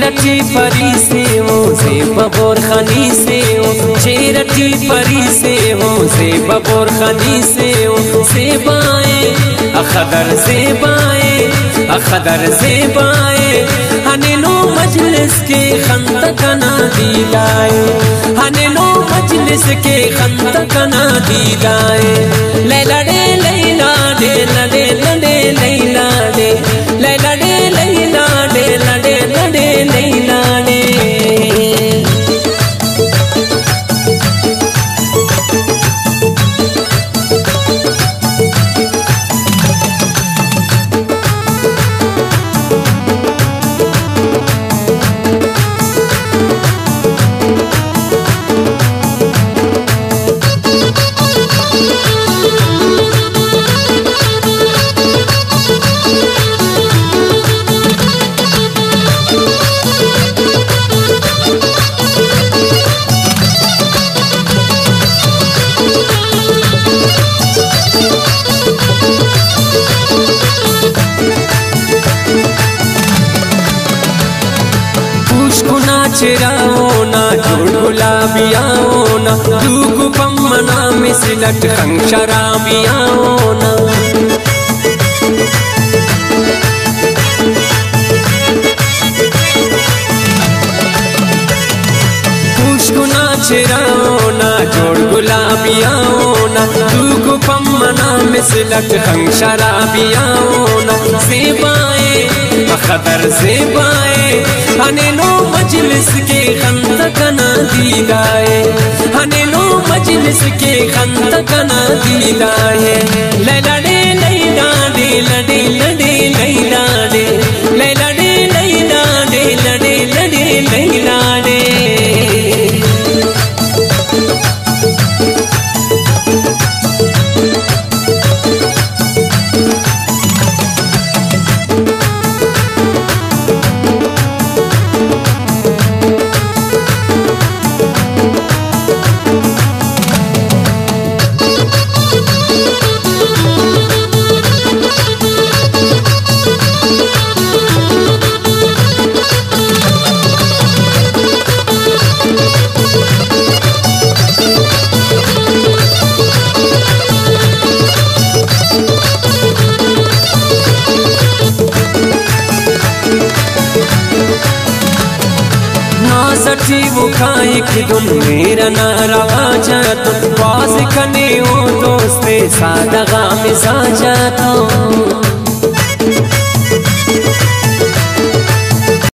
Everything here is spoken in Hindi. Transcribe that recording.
चेरटी परी से हो से बबोर खनी से हो चेरटी परी से हो से बबोर खनी से हो से बाए अखदर से बाए अखदर से बाए हनेनो मजलिस के खंत कना दिलाए हनेनो मजलिस के खंत कना दिलाए, लैला डे पुष्को ना, जोड़ गुलाबियाओ ना दूगु पम्मना मिसलट खंशराबियाओ ना। पुष्को नाचराओ ना, जोड़ गुलाबियाओ दूगु पम्मना मिसलट खंशराबियाओ ना। सेवाए खतर से पाए हनेनो मजलिस के खंद कना दीदाए। हनेनो मजलिस के खंद कना लैला लैला सठी बुखाई खिदुन मेरा नारा तुम बाज कने हो दोस्ते सादा गाम साजातो